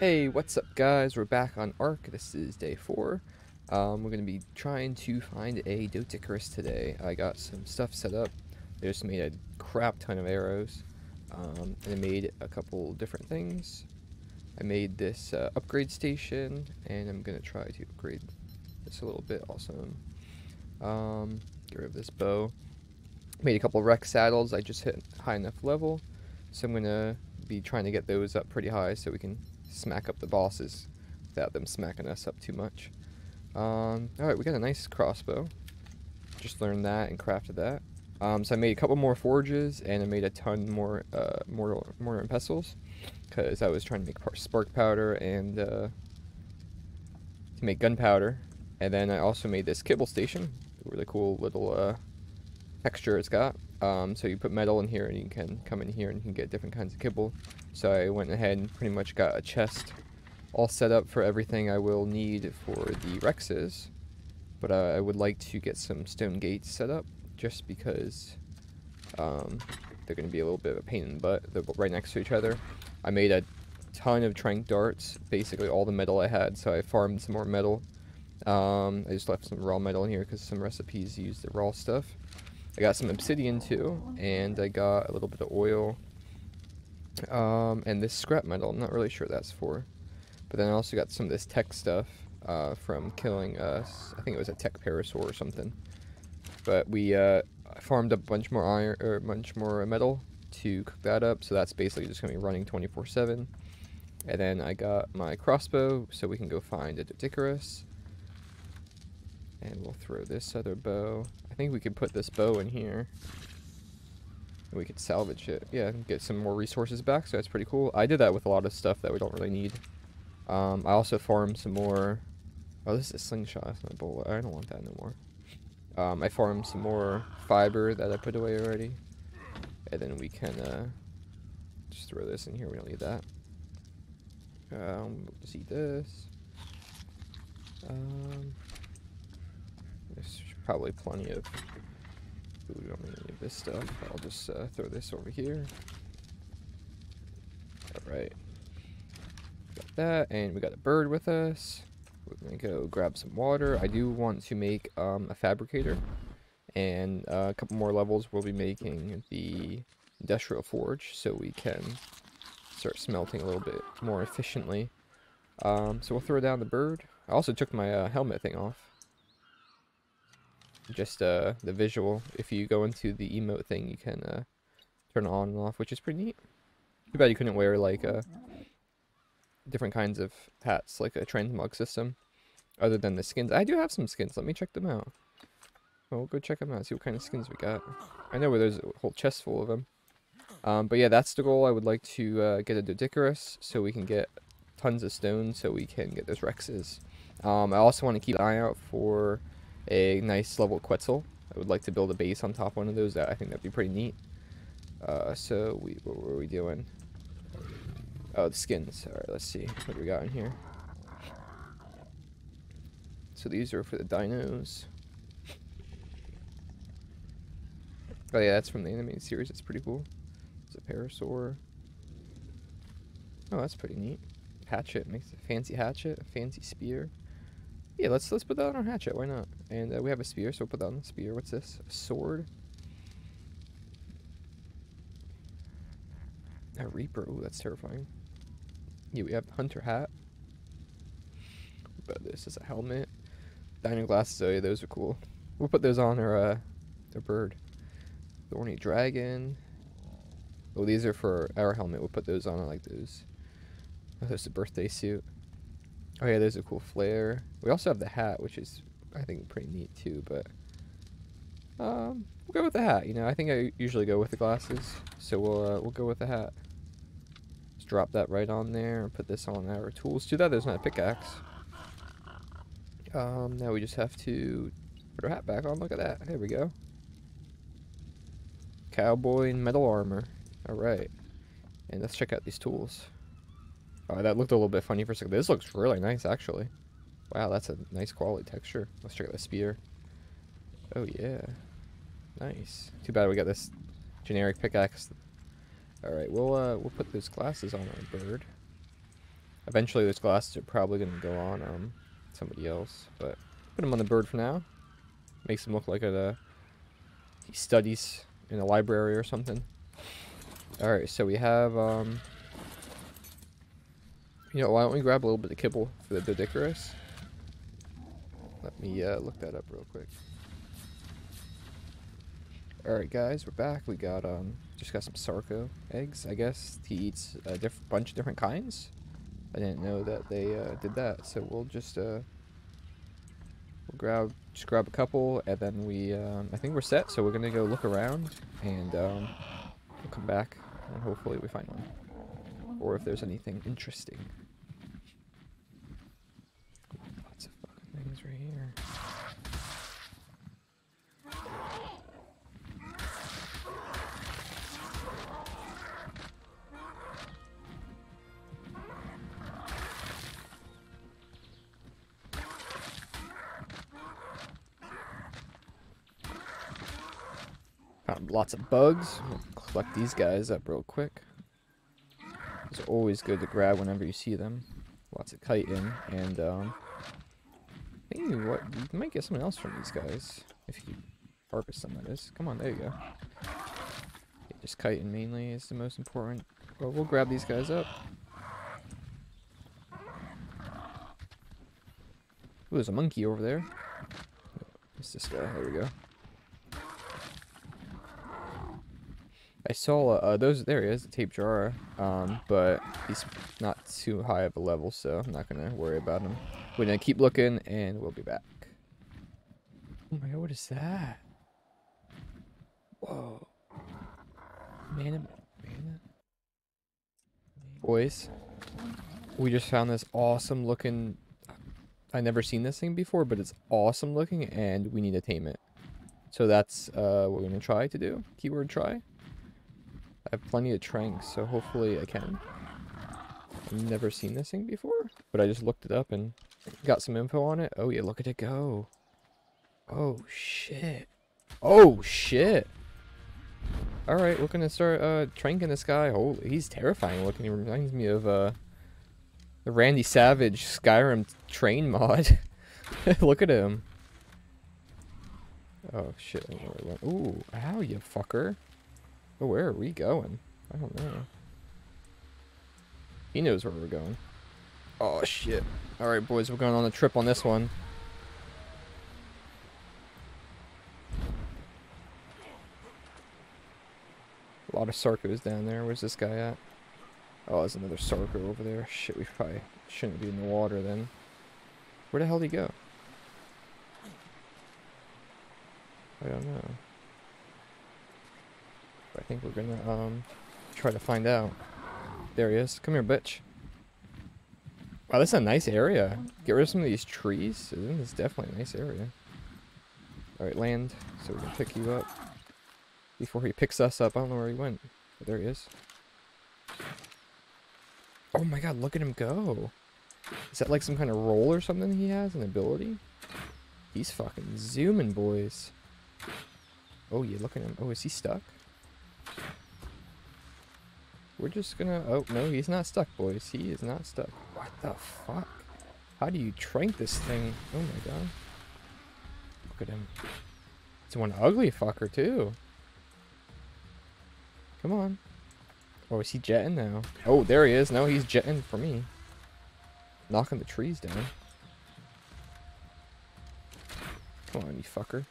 Hey, what's up guys? We're back on Ark. This is day 4. Um, we're going to be trying to find a Doedicurus today. I got some stuff set up. I just made a crap ton of arrows. Um, and I made a couple different things. I made this uh, upgrade station, and I'm going to try to upgrade this a little bit also. Um, get rid of this bow. Made a couple Rex saddles. I just hit high enough level. So I'm going to be trying to get those up pretty high so we can smack up the bosses without them smacking us up too much. Um, Alright, we got a nice crossbow. Just learned that and crafted that. Um, so I made a couple more forges and I made a ton more uh, mortar, mortar and pestles because I was trying to make spark powder and uh, to make gunpowder. And then I also made this kibble station, really cool little uh, texture it's got. Um, so you put metal in here and you can come in here and you can get different kinds of kibble. So I went ahead and pretty much got a chest all set up for everything I will need for the Rexes. But uh, I would like to get some stone gates set up just because um, they're going to be a little bit of a pain in the butt. They're right next to each other. I made a ton of trank darts, basically all the metal I had, so I farmed some more metal. Um, I just left some raw metal in here because some recipes use the raw stuff. I got some obsidian too, and I got a little bit of oil. Um, and this scrap metal, I'm not really sure that's for. But then I also got some of this tech stuff uh, from killing us. I think it was a tech parasaur or something. But we uh, farmed a bunch more iron or bunch more metal to cook that up. So that's basically just gonna be running 24/7. And then I got my crossbow, so we can go find a Doedicurus. And we'll throw this other bow. I think we could put this bow in here. We could salvage it. Yeah, get some more resources back, so that's pretty cool. I did that with a lot of stuff that we don't really need. Um, I also farmed some more... Oh, this is a slingshot. That's a bullet. I don't want that no more. Um, I farmed some more fiber that I put away already. And then we can uh, just throw this in here. We don't need that. Um, we'll just eat this. Um, there's probably plenty of. We don't need any of this stuff. I'll just uh, throw this over here. Alright. Got that, and we got a bird with us. We're gonna go grab some water. I do want to make um, a fabricator. And uh, a couple more levels we'll be making the industrial forge so we can start smelting a little bit more efficiently. Um, so we'll throw down the bird. I also took my uh, helmet thing off just uh, the visual. If you go into the emote thing, you can uh, turn it on and off, which is pretty neat. Too bad you couldn't wear like uh, different kinds of hats, like a transmog system, other than the skins. I do have some skins. Let me check them out. Well, we'll go check them out, see what kind of skins we got. I know where there's a whole chest full of them. Um, but yeah, that's the goal. I would like to uh, get a Doedicurus so we can get tons of stones so we can get those Rexes. Um, I also want to keep an eye out for a nice level Quetzal. I would like to build a base on top of one of those. I think that'd be pretty neat. Uh, so we what were we doing? Oh, the skins. All right, let's see what we got in here. So these are for the dinos. Oh yeah, that's from the animated series. That's pretty cool. It's a parasaur. Oh, that's pretty neat. Hatchet makes a fancy hatchet, a fancy spear. Yeah, let's let's put that on our hatchet. Why not? And uh, we have a spear, so we'll put that on the spear. What's this? A sword. A reaper. Ooh, that's terrifying. Yeah, we have hunter hat. But this is a helmet. Dining glasses. Oh yeah, those are cool. We'll put those on our uh, our bird. Thorny dragon. Oh, these are for our helmet. We'll put those on. I like those. Oh, there's a birthday suit. Oh yeah, there's a cool flare. We also have the hat, which is, I think, pretty neat too, but... Um, we'll go with the hat, you know. I think I usually go with the glasses, so we'll, uh, we'll go with the hat. Just drop that right on there and put this on our tools. Too bad there's not a pickaxe. Um, now we just have to put our hat back on. Look at that. There we go. Cowboy and metal armor. Alright. And let's check out these tools. Oh, that looked a little bit funny for a second. This looks really nice, actually. Wow, that's a nice quality texture. Let's check out the spear. Oh, yeah. Nice. Too bad we got this generic pickaxe. Alright, we'll, uh, we'll put those glasses on our bird. Eventually, those glasses are probably going to go on um somebody else, but put them on the bird for now. Makes him look like a uh, he studies in a library or something. All right, so we have um. You know, why don't we grab a little bit of kibble for the Doedicurus? Let me uh, look that up real quick. Alright guys, we're back. We got, um, just got some Sarco eggs, I guess. He eats a bunch of different kinds. I didn't know that they uh, did that, so we'll just, uh, we'll grab, just grab a couple, and then we, um, I think we're set, so we're gonna go look around, and, um, we'll come back, and hopefully we find one. Or if there's anything interesting. Lots of fucking things right here. Found lots of bugs. We'll collect these guys up real quick. It's always good to grab whenever you see them. Lots of chitin and um, I you, what you might get something else from these guys if you harvest them. That is. Come on, there you go. Just chitin mainly is the most important. Well, we'll grab these guys up. Ooh, there's a monkey over there. It's this guy. There we go. I saw uh, those. There he is, the Tapejara. Um, but he's not too high of a level, so I'm not gonna worry about him. We're gonna keep looking, and we'll be back. Oh my god, what is that? Whoa, man, man. Boys, we just found this awesome looking. I never seen this thing before, but it's awesome looking, and we need to tame it. So that's uh, what we're gonna try to do. Keyword try. I have plenty of tranks, so hopefully I can. I've never seen this thing before, but I just looked it up and got some info on it. Oh yeah, look at it go. Oh shit. Oh shit. Alright, we're gonna start uh tranking this guy. Holy, he's terrifying looking. He reminds me of uh the Randy Savage Skyrim train mod. look at him. Oh shit. Ooh, how you fucker. Oh, where are we going? I don't know. He knows where we're going. Oh, shit. Alright, boys, we're going on a trip on this one. A lot of Sarcos down there. Where's this guy at? Oh, there's another Sarco over there. Shit, we probably shouldn't be in the water then. Where the hell did he go? I don't know. I think we're gonna um try to find out. There he is. Come here, bitch. Oh, wow, this is a nice area. Get rid of some of these trees. This is definitely a nice area. Alright, land. So we can pick you up. Before he picks us up. I don't know where he went. But there he is. Oh my god, look at him go. Is that like some kind of roll or something he has? An ability? He's fucking zooming, boys. Oh yeah, look at him. Oh, is he stuck? We're just gonna... Oh, no, he's not stuck, boys. He is not stuck. What the fuck? How do you trank this thing? Oh my god. Look at him. It's one ugly fucker, too. Come on. Oh, is he jetting now? Oh, there he is. No, he's jetting for me. Knocking the trees down. Come on, you fucker.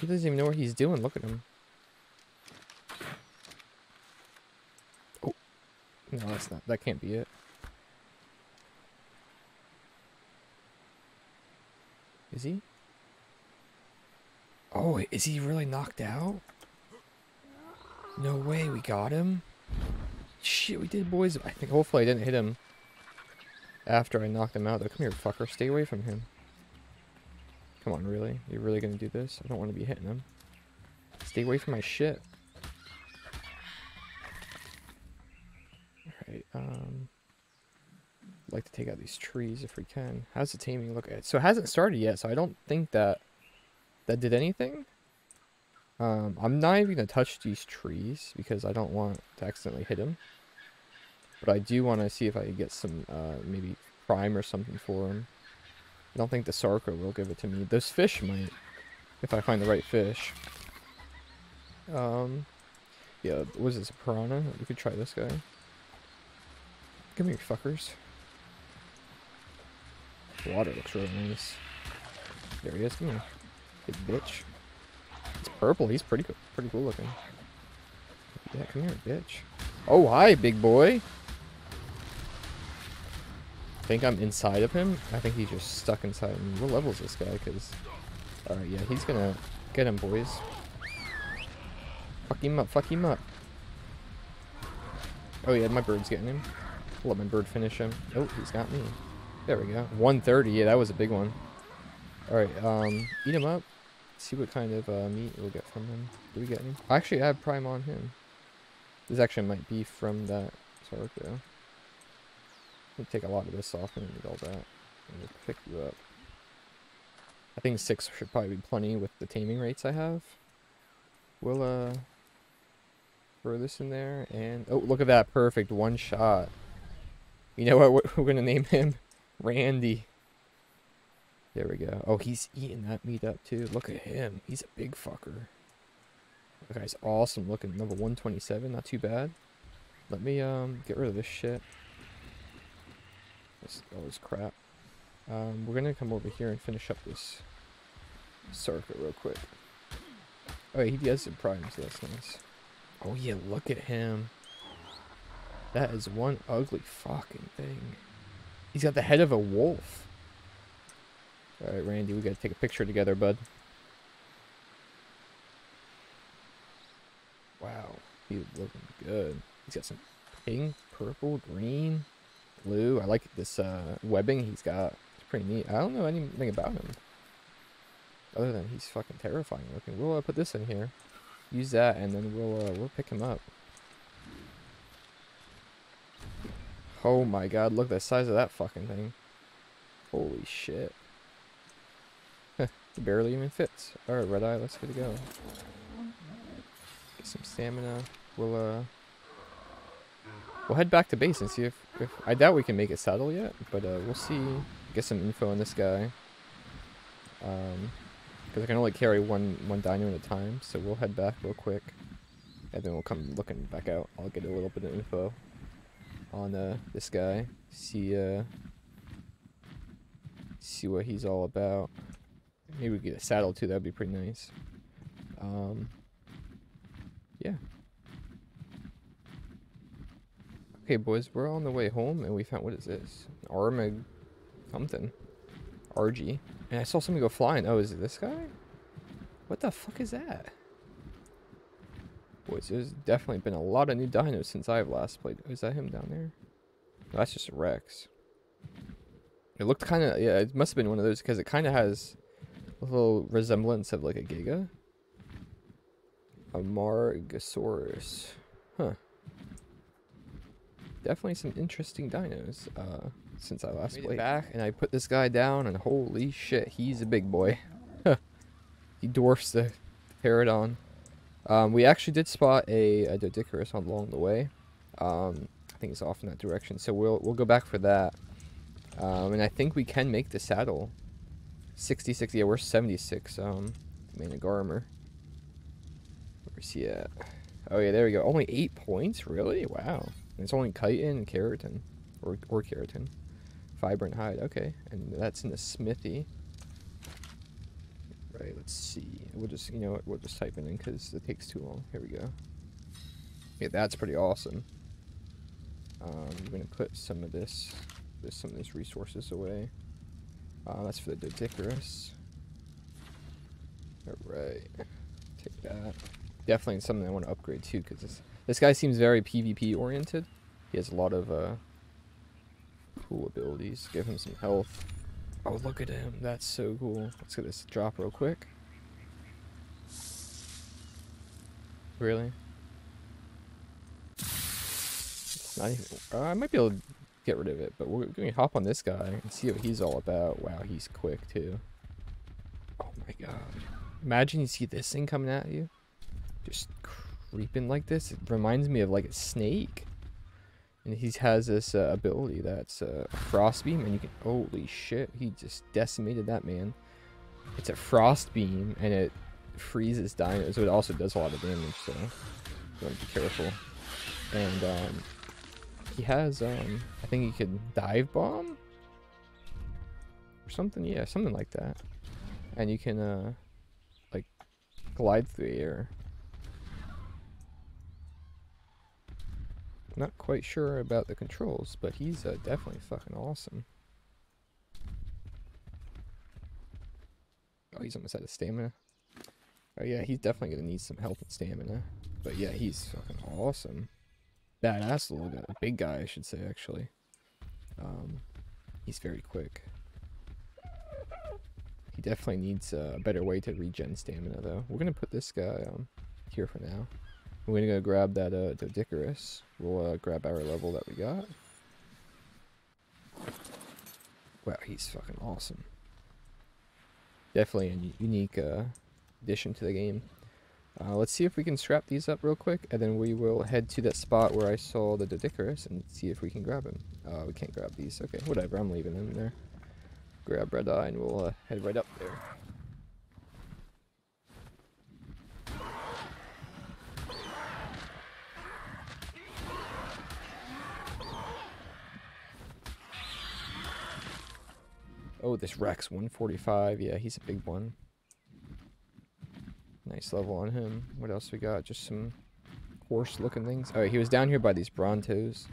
He doesn't even know what he's doing. Look at him. Oh. No, that's not. That can't be it. Is he? Oh, is he really knocked out? No way, we got him? Shit, we did, boys. I think hopefully I didn't hit him after I knocked him out. Though, come here, fucker. Stay away from him. Come on, really? You're really gonna do this? I don't want to be hitting him. Stay away from my shit. Alright, um... I'd like to take out these trees if we can. How's the taming look? At? So it hasn't started yet, so I don't think that... That did anything? Um, I'm not even going to touch these trees because I don't want to accidentally hit him. But I do want to see if I can get some, uh, maybe prime or something for him. I don't think the Sarco will give it to me. Those fish might, if I find the right fish. Um, yeah, was this, a piranha? We could try this guy. Come here, fuckers. water looks really nice. There he is, come here. Big bitch. It's purple, he's pretty pretty cool looking. Yeah, come here, bitch. Oh, hi, big boy think I'm inside of him. I think he's just stuck inside. What level is this guy? Because, alright, yeah, he's gonna get him, boys. Fuck him up, fuck him up. Oh yeah, my bird's getting him. Let my bird finish him. Oh, he's got me. There we go. 130, yeah, that was a big one. Alright, um, eat him up. See what kind of uh, meat we'll get from him. Do we get any? Actually, I have prime on him. This actually might be from that Sarco. Take a lot of this off and need all that. And pick you up. I think six should probably be plenty with the taming rates I have. We'll, uh, throw this in there and... Oh, look at that. Perfect. One shot. You know what? We're to name him Randy. There we go. Oh, he's eating that meat up too. Look at him. He's a big fucker. That guy's awesome looking. Number 127. Not too bad. Let me um get rid of this shit. All this crap. Um, we're gonna come over here and finish up this circuit real quick. Oh, he has some primes, so that's nice. Oh yeah, look at him. That is one ugly fucking thing. He's got the head of a wolf. Alright, Randy, we gotta take a picture together, bud. Wow, he's looking good. He's got some pink, purple, green blue. I like this uh, webbing he's got. It's pretty neat. I don't know anything about him. Other than he's fucking terrifying looking. We'll uh, put this in here. Use that and then we'll uh, we'll pick him up. Oh my god, look at the size of that fucking thing. Holy shit. it barely even fits. Alright, Red Eye, let's get to go. Get some stamina. We'll uh We'll head back to base and see if, if I doubt we can make it settle yet, but uh, we'll see. Get some info on this guy. Um, because I can only carry one one dino at a time, so we'll head back real quick, and then we'll come looking back out. I'll get a little bit of info on uh, this guy. See uh, see what he's all about. Maybe we get a saddle too. That'd be pretty nice. Um, yeah. Okay, boys, we're on the way home, and we found, what is this? Armag something. RG. And I saw something go flying. Oh, is it this guy? What the fuck is that? Boys, there's definitely been a lot of new dinos since I've last played. Is that him down there? No, that's just Rex. It looked kind of, yeah, it must have been one of those because it kind of has a little resemblance of like a Giga. Amargasaurus. Huh definitely some interesting dinos uh, since I last played. back and I put this guy down and holy shit, he's a big boy. he dwarfs the Pteranodon. Um, we actually did spot a, a Doedicurus along the way. Um, I think it's off in that direction, so we'll we'll go back for that. Um, and I think we can make the saddle. 66, yeah, we're 76, um, Managarmr. Where's he at? Oh yeah, there we go. Only eight points? Really? Wow. It's only chitin and keratin. Or, or keratin. Vibrant hide. Okay. And that's in the smithy. Right, let's see. We'll just, you know what, we'll just type it in because it takes too long. Here we go. Yeah, that's pretty awesome. Um, I'm going to put some of this, this, some of these resources away. Uh, that's for the Doedicurus. Alright. Take that. Definitely something I want to upgrade too because this this guy seems very PvP oriented. He has a lot of uh, cool abilities. Give him some health. Oh, look at him. That's so cool. Let's get this drop real quick. Really? It's not even... Uh, I might be able to get rid of it, but we're going to hop on this guy and see what he's all about. Wow, he's quick, too. Oh my god. Imagine you see this thing coming at you. just creeping like this. It reminds me of like a snake. And he has this uh, ability that's uh, a frost beam, and you can. Holy shit! He just decimated that man. It's a frost beam, and it freezes dinos. So it also does a lot of damage, so you want to be careful. And um, he has, um, I think he can dive bomb or something. Yeah, something like that. And you can, uh, like, glide through the air. Not quite sure about the controls, but he's uh, definitely fucking awesome. Oh, he's almost out of stamina. Oh yeah, he's definitely gonna need some health and stamina. But yeah, he's fucking awesome. Badass little guy, big guy, I should say actually. Um, he's very quick. He definitely needs a better way to regen stamina though. We're gonna put this guy um, here for now. We're gonna go grab that uh, Doedicurus. We'll uh, grab our level that we got. Wow, he's fucking awesome. Definitely a unique uh, addition to the game. Uh, let's see if we can strap these up real quick, and then we will head to that spot where I saw the Doedicurus and see if we can grab him. Uh, we can't grab these. Okay, whatever. I'm leaving him there. Grab Red Eye, and we'll uh, head right up there. Oh, this Rex 145. Yeah, he's a big one. Nice level on him. What else we got? Just some horse looking things. Alright, he was down here by these Brontos.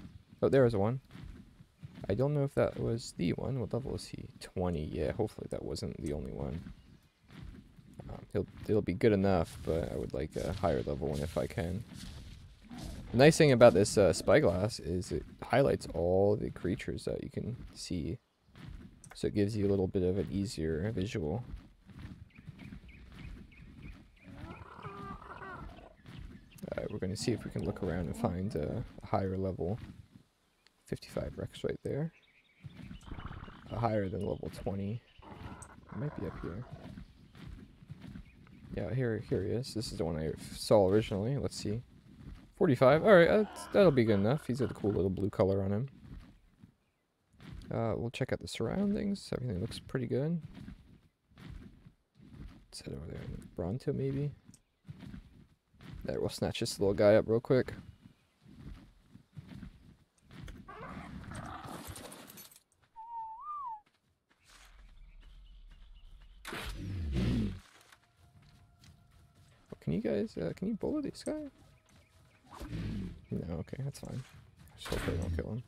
Oh, there was one. I don't know if that was the one. What level is he? 20. Yeah, hopefully that wasn't the only one. Um, he'll, he'll be good enough, but I would like a higher level one if I can. The nice thing about this uh, spyglass is it highlights all the creatures that you can see. So it gives you a little bit of an easier visual. Alright, we're going to see if we can look around and find a higher level. 55 Rex right there. A higher than level 20. It might be up here. Yeah, here, here he is. This is the one I saw originally. Let's see. 45. Alright, uh, that'll be good enough. He's got a cool little blue color on him. Uh, we'll check out the surroundings. Everything looks pretty good. Let's head over there. Bronto, maybe? There, we'll snatch this little guy up real quick. Can you guys, uh, can you bullet this guy? No, okay, that's fine. Just hope they don't kill him.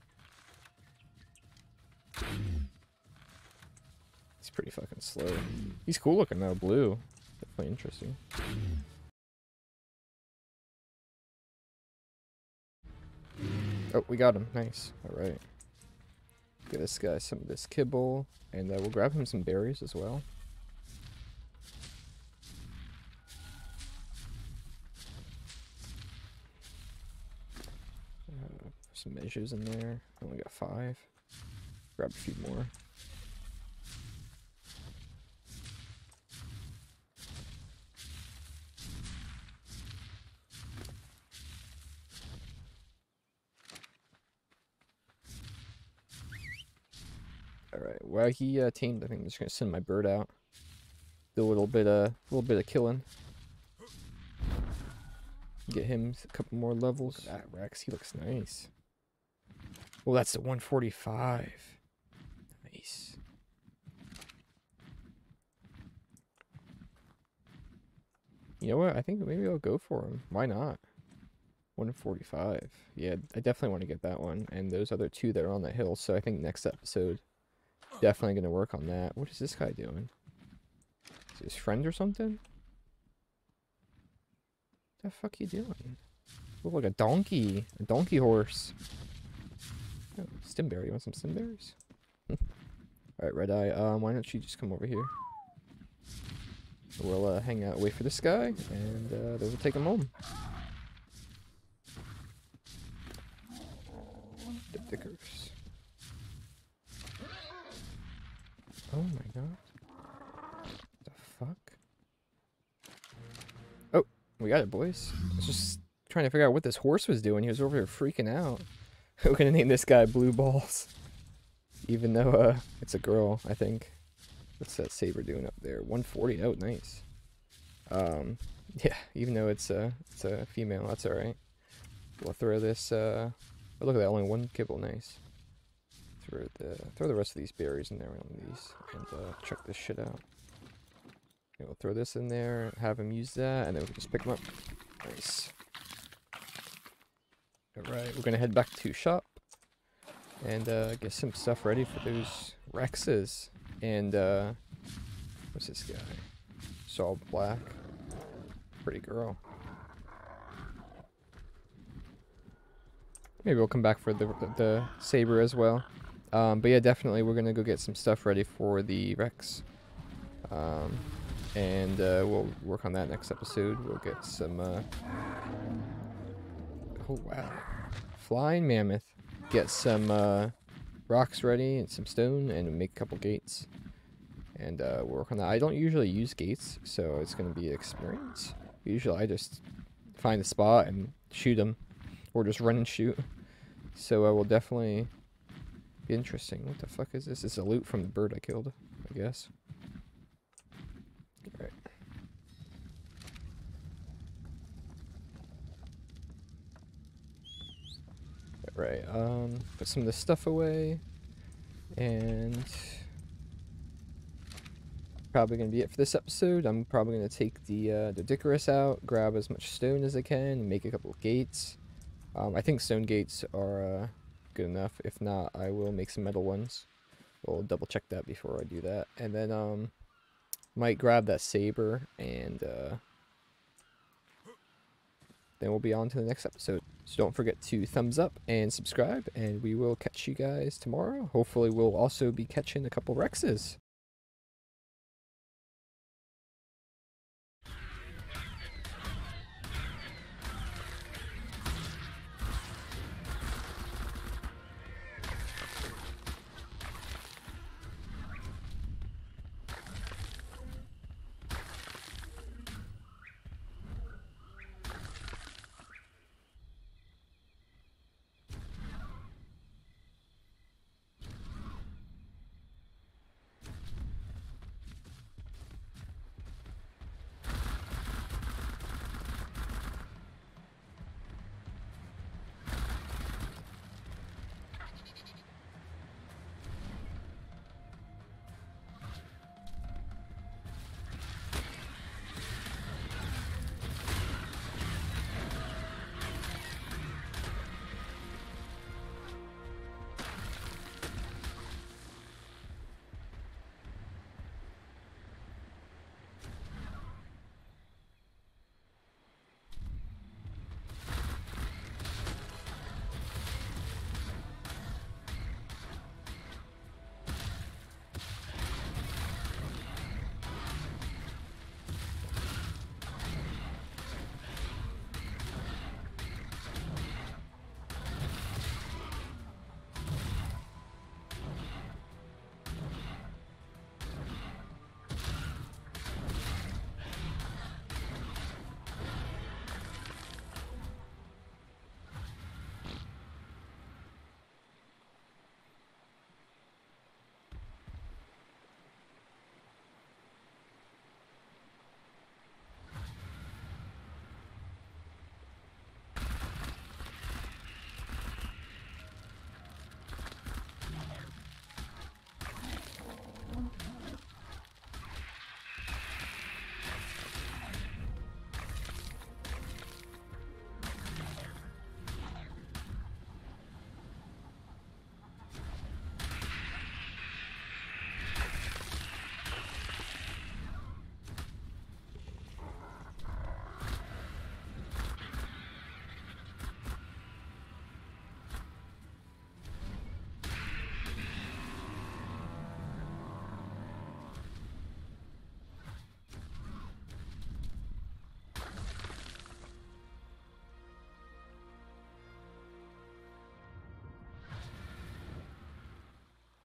He's pretty fucking slow. He's cool looking though, blue. Definitely interesting. Oh, we got him. Nice. Alright. Get this guy some of this kibble, and uh, we'll grab him some berries as well. Uh, some measures in there. Only got five. Grab a few more. Alright, while he uh, tamed, I think I'm just gonna send my bird out. Do a little bit of, uh, a little bit of killing. Get him a couple more levels. that Rex, he looks nice. Well, that's the 145. Nice. You know what? I think maybe I'll go for him. Why not? 145. Yeah, I definitely want to get that one. And those other two that are on the hill. So I think next episode, definitely going to work on that. What is this guy doing? Is his friend or something? What the fuck are you doing? Look like a donkey. A donkey horse. Oh, stimberry. You want some stimberries? Alright, Red Eye. Um, why don't you just come over here? We'll uh, hang out, wait for this guy, and uh, then we'll take him home. Dickers. Oh my god. What the fuck? Oh, we we got it, boys. I was just trying to figure out what this horse was doing. He was over here freaking out. We're gonna name this guy Blue Balls. Even though uh, it's a girl, I think. What's that saber doing up there? 140. Oh, nice. Um, yeah, even though it's a it's a female, that's all right. We'll throw this. Uh, oh, look at that, only one kibble. Nice. Throw the throw the rest of these berries in there on these, and uh, check this shit out. We'll throw this in there, have him use that, and then we can just pick him up. Nice. Alright, we're gonna head back to shop and uh, get some stuff ready for those Rexes. And uh, what's this guy? Saul Black. Pretty girl. Maybe we'll come back for the, the, saber as well. Um, but yeah, definitely we're gonna go get some stuff ready for the Rex. Um, and uh, we'll work on that next episode. We'll get some. Uh... Oh wow, flying mammoth. Get some uh, rocks ready and some stone, and make a couple gates. And uh, work on that. I don't usually use gates, so it's gonna be an experience. Usually, I just find a spot and shoot them, or just run and shoot. So I will definitely be interesting. What the fuck is this? It's a loot from the bird I killed, I guess. Right. Right, um, put some of this stuff away, and probably going to be it for this episode. I'm probably going to take the, uh, the Dickerus out, grab as much stone as I can, make a couple of gates. Um, I think stone gates are uh, good enough. If not, I will make some metal ones. We'll double check that before I do that. And then, um, might grab that saber and uh, then we'll be on to the next episode. So don't forget to thumbs up and subscribe, and we will catch you guys tomorrow. Hopefully, we'll also be catching a couple Rexes.